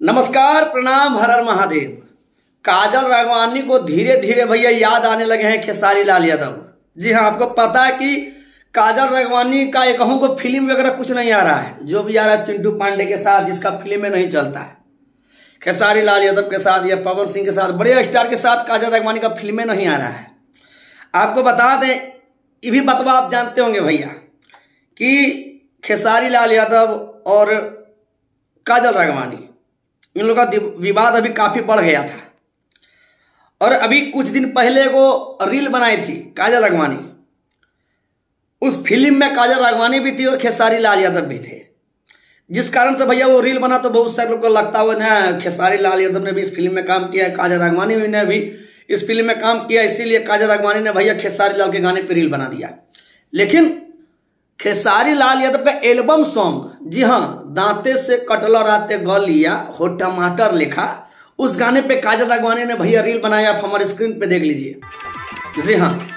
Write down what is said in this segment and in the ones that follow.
नमस्कार, प्रणाम, हर हर महादेव। काजल राघवानी को धीरे धीरे भैया याद आने लगे हैं खेसारी लाल यादव। जी हाँ आपको पता है कि काजल राघवानी का एक को फ़िल्म वगैरह कुछ नहीं आ रहा है। जो भी आ रहा है, चिंटू पांडे के साथ, जिसका फ़िल्म में नहीं चलता है। खेसारी लाल यादव के साथ या पवन सिंह के साथ बड़े स्टार के साथ काजल राघवानी का फ़िल्म में नहीं आ रहा है। आपको बता दें, ये भी बतवा आप जानते होंगे भैया, कि खेसारी लाल यादव और काजल राघवानी इन लोगों का विवाद अभी काफ़ी बढ़ गया था। और अभी कुछ दिन पहले वो रील बनाई थी, काजल राघवानी। उस फ़िल्म में काजल राघवानी भी थी और खेसारी लाल यादव भी थे। जिस कारण से भैया वो रील बना तो बहुत सारे लोग को लगता हुआ ना, खेसारी लाल यादव ने भी इस फ़िल्म में काम किया काजल राघवानी ने भी इस फ़िल्म में काम किया इसीलिए काजल राघवानी ने भैया खेसारी लाल के गाने पर रील बना दिया। लेकिन खेसारी लाल यादव का एल्बम सॉन्ग। जी हाँ दांते से कटला राते गल लिया हो टमाटर लिखा। उस गाने पे काजल राघवानी ने भैया रील बनाया आप हमारे स्क्रीन पे देख लीजिए। जी हाँ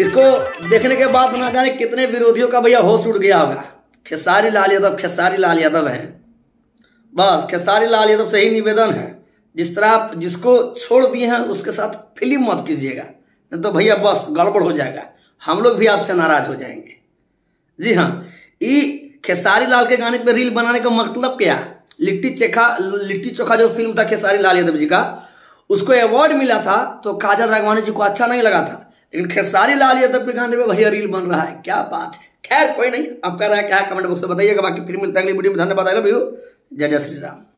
इसको देखने के बाद ना जाने कितने विरोधियों का भैया होश उड़ गया होगा। खेसारी लाल यादव, खेसारी लाल यादव है। बस, खेसारी लाल यादव से ही निवेदन है। जिस तरह आप जिसको छोड़ दिए हैं, उसके साथ फ़िल्म मत कीजिएगा। नहीं तो भैया बस गड़बड़ हो जाएगा। हम लोग भी आपसे नाराज़ हो जाएँगे। जी हाँ। ये खेसारी लाल के गाने पे रील बनाने का मतलब क्या? लिट्टी चेखा, लिट्टी चोखा जो फ़िल्म था, खेसारी लाल यादव जी का, उसको अवार्ड मिला था तो काजल राघवानी जी को अच्छा नहीं लगा था। लेकिन खेसारी लाल यादव के गाने पे भैया रील बन रहा है। क्या बात है। खैर, कोई नहीं। आपका राय क्या है? कमेंट बॉक्स में बताइएगा। बाकी फिर मिलता है अगली वीडियो में। धन्यवाद जय जय श्री राम।